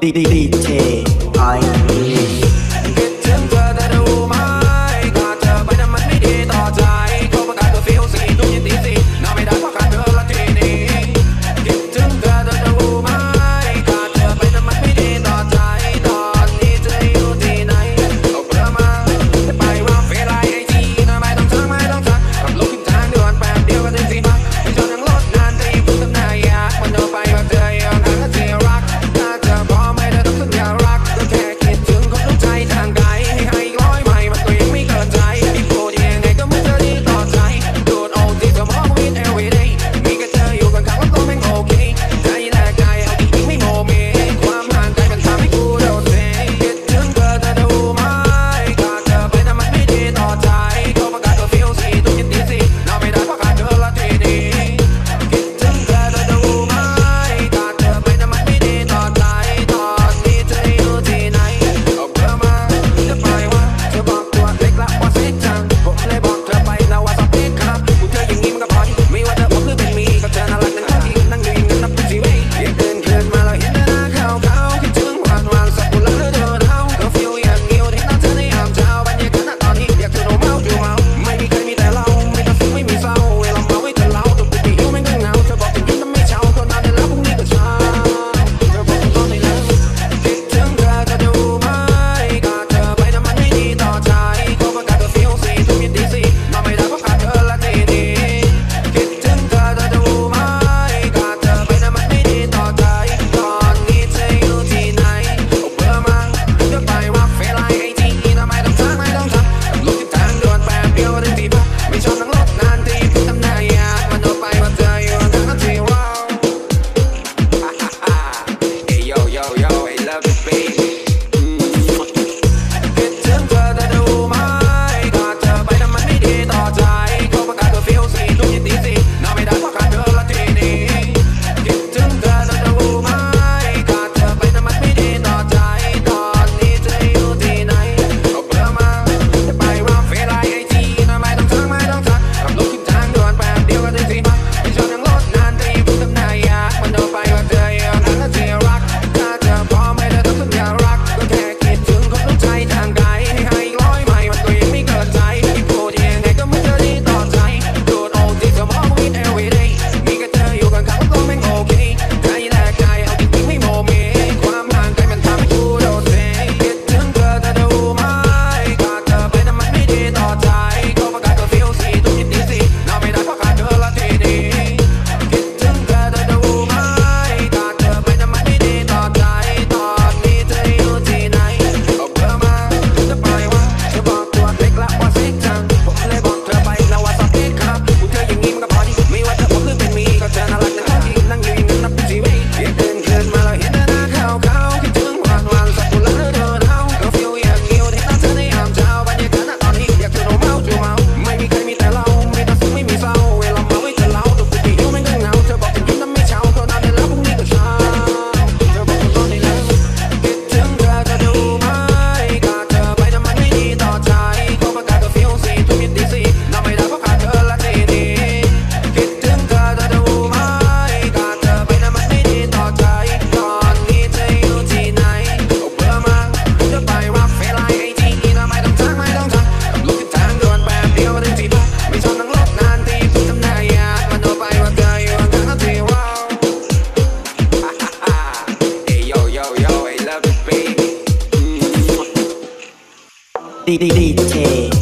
DJ I DJ I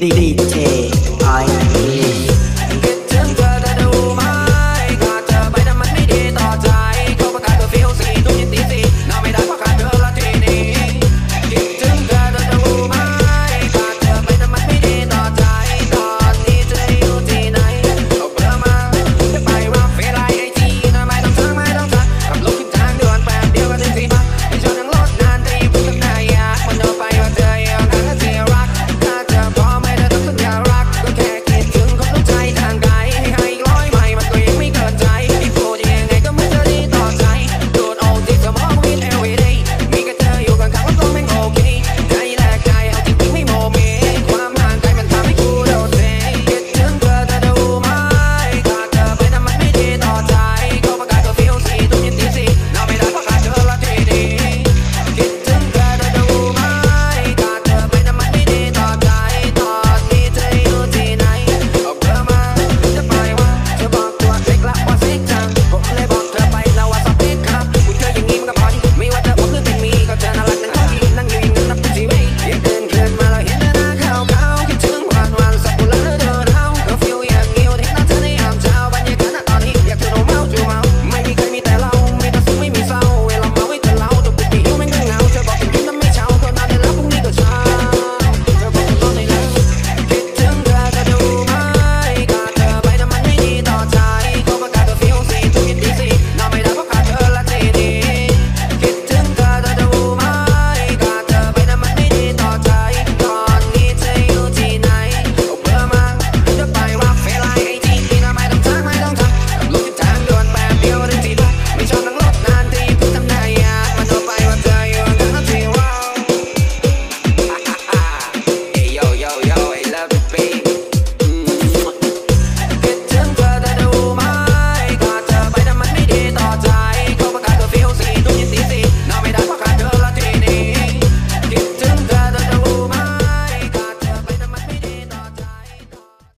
DJ I